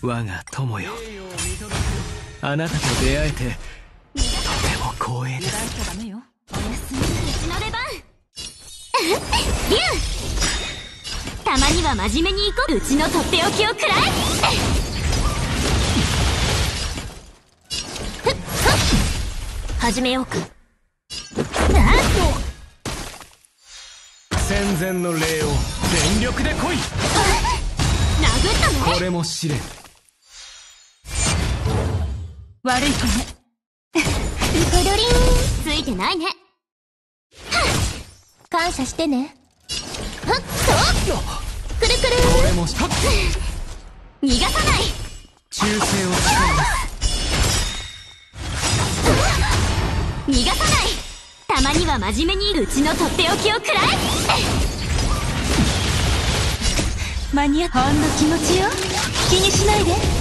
我が友よ。あなたと出会えてとても光栄です。たまには真面目に行こう。うちのとっておきを食らえ始めようか。戦前の礼を全力で来い。殴ったねこれも試練悪い子ねくるりんついてないね。感謝してね。ふっと。くるくる。これもしはっ逃がさない。忠誠を逃がさない。たまには真面目にうちのとっておきを食らえ。間に合っほんの気持ちよ。気にしないで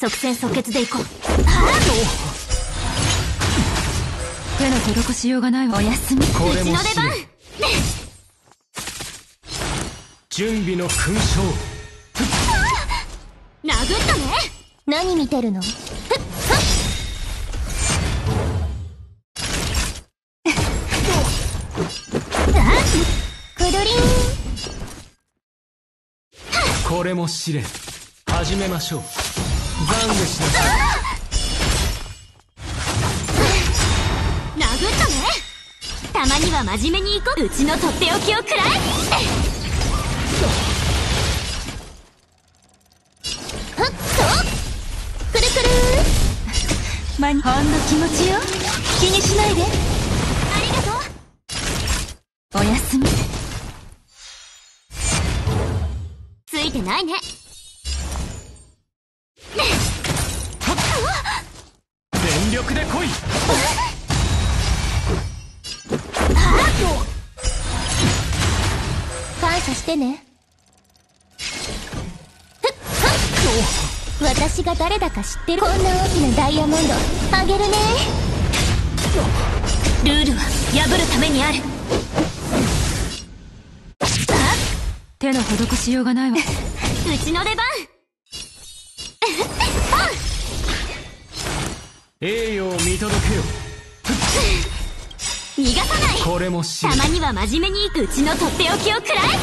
即戦即決でいこう。手の施しようがないわ。おやすみ。これうちの出番準備の勲章。殴ったね。何見てるの？これも試練。始めましょう懺悔しなさい殴ったね。たまには真面目に行こううちのとっておきを食らえふっと。くるくる。間にほんの気持ちよ。気にしないで。ありがとう。おやすみ。ついてないね全力で来い。感謝してね。私が誰だか知ってるこんな大きなダイヤモンドあげるねルールは破るためにある手の施しようがないわうちの出番栄誉を見届けよ。逃がさない。これも試た練まには真面目にうちのとっておきを食らえ。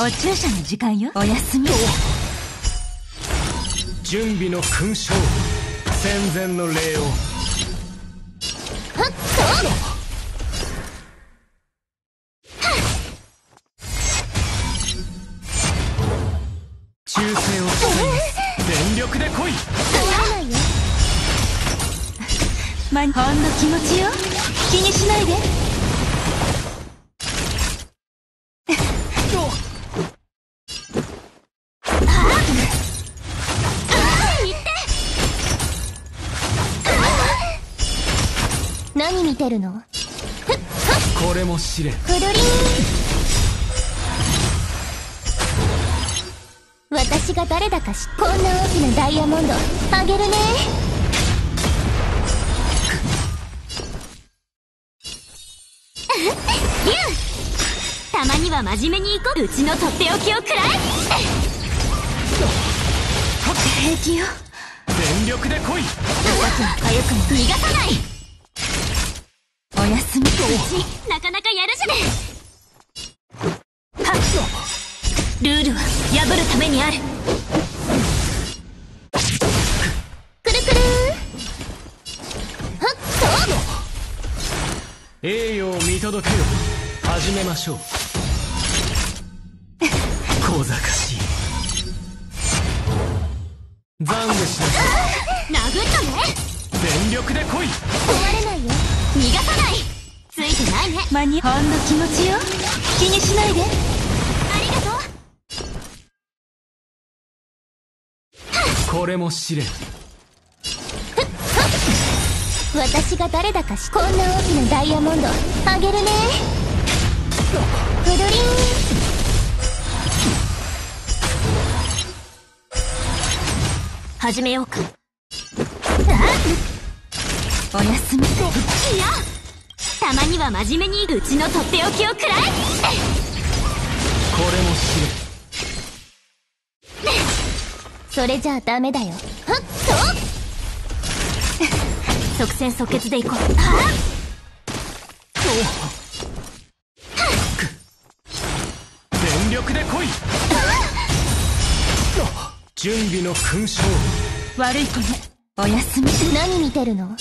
お注射の時間よ。おやすみ。準備の勲章。戦前の礼をで来い。壊れないよ間にほんの気持ちよ。気にしないで。何見てるの？これも試練くるりん私が誰だか知っこんな大きなダイヤモンドあげるね竜たまには真面目に行こううちのとっておきを食らえ平気よ全力で来いかゆくも逃がさない。おやすみうちなかなかやるじゃねルールは破るためにある。くるくるはっ栄誉を見届けよ。始めましょう。小賢しい。懺悔しなさい。と殴ったね。全力で来い。壊れないよ。逃がさない。ついてないね。間にほんの気持ちよ。気にしないでありがとうこれも試練私が誰だか知こんな大きなダイヤモンドあげるね。くるりん。始めようか。おやすみ。いやたまには真面目にうちのとっておきを食らえ。も知れそれじゃあダメだよ。はっと？即戦即決でいこう。は全力で来い。準備の勲章。悪い子ね。おやすみ。何見てるの？こ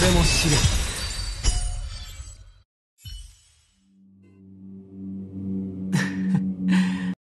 れも知れ